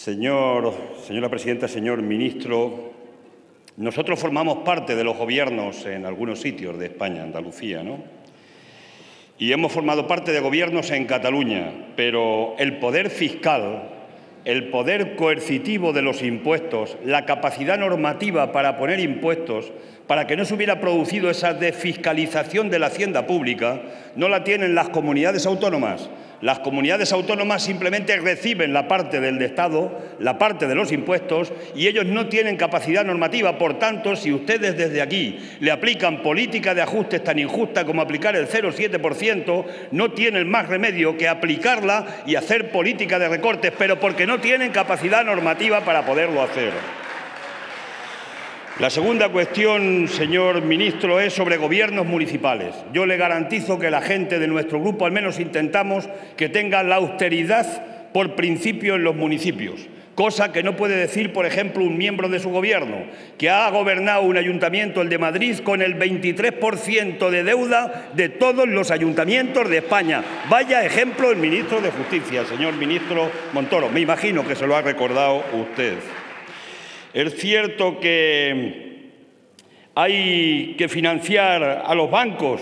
Señor, señora presidenta, señor ministro, nosotros formamos parte de los gobiernos en algunos sitios de España, Andalucía, ¿no? Y hemos formado parte de gobiernos en Cataluña, pero el poder fiscal, el poder coercitivo de los impuestos, la capacidad normativa para poner impuestos, para que no se hubiera producido esa desfiscalización de la hacienda pública, no la tienen las comunidades autónomas. Las comunidades autónomas simplemente reciben la parte del Estado, la parte de los impuestos, y ellos no tienen capacidad normativa. Por tanto, si ustedes desde aquí le aplican política de ajustes tan injusta como aplicar el 0,7%, no tienen más remedio que aplicarla y hacer política de recortes, pero porque no tienen capacidad normativa para poderlo hacer. La segunda cuestión, señor ministro, es sobre gobiernos municipales. Yo le garantizo que la gente de nuestro grupo al menos intentamos que tenga la austeridad por principio en los municipios, cosa que no puede decir, por ejemplo, un miembro de su gobierno, que ha gobernado un ayuntamiento, el de Madrid, con el 23% de deuda de todos los ayuntamientos de España. Vaya ejemplo el ministro de Justicia, señor ministro Montoro. Me imagino que se lo ha recordado usted. Es cierto que hay que financiar a los bancos,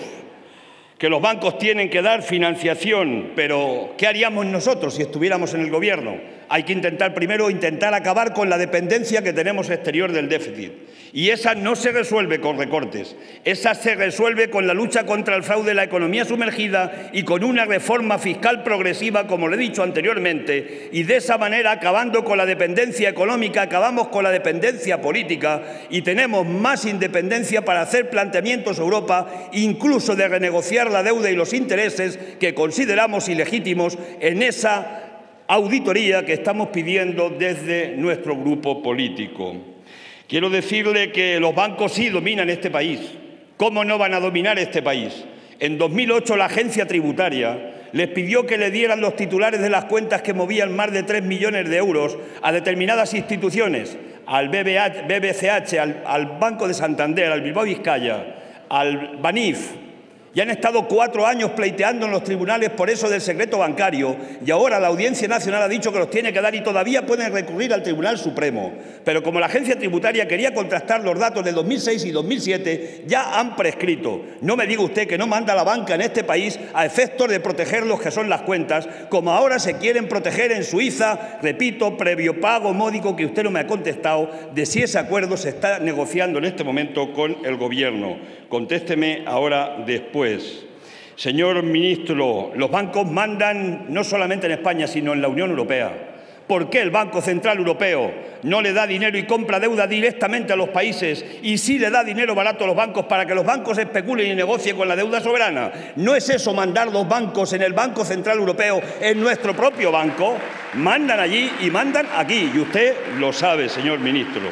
que los bancos tienen que dar financiación, pero ¿qué haríamos nosotros si estuviéramos en el Gobierno? Hay que intentar primero intentar acabar con la dependencia que tenemos exterior del déficit. Y esa no se resuelve con recortes, esa se resuelve con la lucha contra el fraude, la economía sumergida y con una reforma fiscal progresiva, como le he dicho anteriormente, y de esa manera acabando con la dependencia económica, acabamos con la dependencia política y tenemos más independencia para hacer planteamientos a Europa, incluso de renegociar la deuda y los intereses que consideramos ilegítimos en esa auditoría que estamos pidiendo desde nuestro grupo político. Quiero decirle que los bancos sí dominan este país. ¿Cómo no van a dominar este país? En 2008 la agencia tributaria les pidió que le dieran los titulares de las cuentas que movían más de 3 millones de euros a determinadas instituciones, al BBCH, al, al Banco de Santander, al Bilbao Vizcaya, al Banif, y han estado cuatro años pleiteando en los tribunales por eso del secreto bancario y ahora la Audiencia Nacional ha dicho que los tiene que dar y todavía pueden recurrir al Tribunal Supremo. Pero como la agencia tributaria quería contrastar los datos de 2006 y 2007, ya han prescrito. No me diga usted que no manda la banca en este país a efectos de proteger los que son las cuentas, como ahora se quieren proteger en Suiza, repito, previo pago módico que usted no me ha contestado de si ese acuerdo se está negociando en este momento con el Gobierno. Contésteme ahora después. Pues, señor ministro, los bancos mandan no solamente en España, sino en la Unión Europea. ¿Por qué el Banco Central Europeo no le da dinero y compra deuda directamente a los países y sí le da dinero barato a los bancos para que los bancos especulen y negocien con la deuda soberana? ¿No es eso mandar los bancos en el Banco Central Europeo, en nuestro propio banco? Mandan allí y mandan aquí, y usted lo sabe, señor ministro.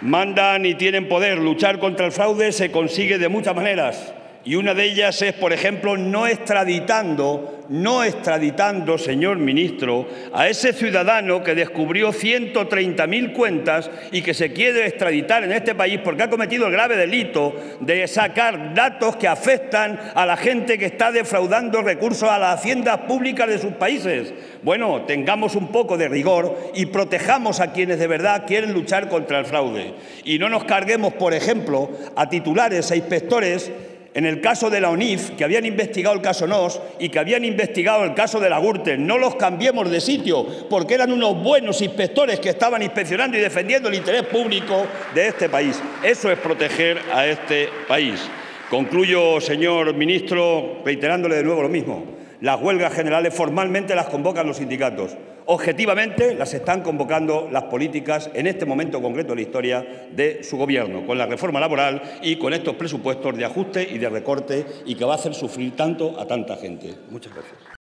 Mandan y tienen poder. Luchar contra el fraude se consigue de muchas maneras y una de ellas es, por ejemplo, no extraditando, no extraditando, señor ministro, a ese ciudadano que descubrió 130.000 cuentas y que se quiere extraditar en este país porque ha cometido el grave delito de sacar datos que afectan a la gente que está defraudando recursos a las haciendas públicas de sus países. Bueno, tengamos un poco de rigor y protejamos a quienes de verdad quieren luchar contra el fraude. Y no nos carguemos, por ejemplo, a titulares, a inspectores en el caso de la ONIF, que habían investigado el caso NOS y que habían investigado el caso de la Gürtel, no los cambiemos de sitio, porque eran unos buenos inspectores que estaban inspeccionando y defendiendo el interés público de este país. Eso es proteger a este país. Concluyo, señor ministro, reiterándole de nuevo lo mismo. Las huelgas generales formalmente las convocan los sindicatos. Objetivamente las están convocando las políticas en este momento concreto de la historia de su Gobierno, con la reforma laboral y con estos presupuestos de ajuste y de recorte y que va a hacer sufrir tanto a tanta gente. Muchas gracias.